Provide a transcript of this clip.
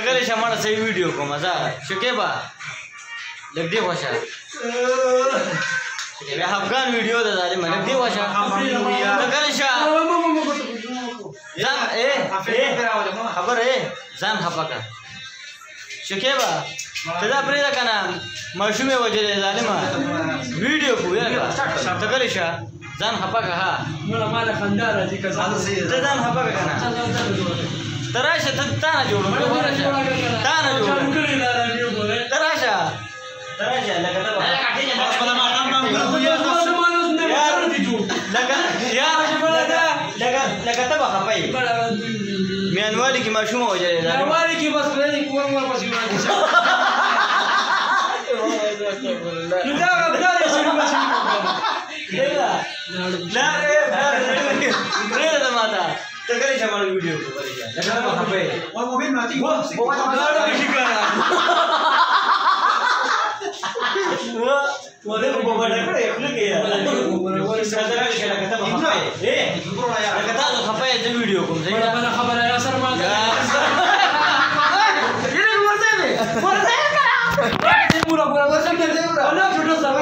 تغلی شه مړه صحیح ویډیو کوم ځه شکیبا لګ دی واشه بیا افغان ویډیو ده ځاله ملک دی واشه تغلی شه ځم اے خبر اے ځم خپکا شکیبا تدا پریدا کنه مشومه وجه ظالما ویډیو کو یا تغلی شه ځان خپکا ها نو مال خندار دي کزا ځان خپکا کنه तर अशा तर ताना जोडून ताना जोडून तर अशा तर लगाता बहा पाई मैं अनवारी की माशूम हो जाए अनवारी की बस मैं नहीं कुआं कुआं पसी मार दिया नुदा का नुदा ये सुन पसी ना ना video ko balik yan. Nagkano ka ba eh? Huwag mo bin, mating. Huwag! Huwag ka na kasi ka na. Wala ko babala ko eh. Kulag eh. Kata ka siya nakata makapay. Eh! Nakata ka kapay at video ko. Wala pa nakabala na sa ramang. Yes! Yan ang wala tayo eh! Wala tayo ka! Wala tayo mura! Wala tayo mura! Wala tayo mura!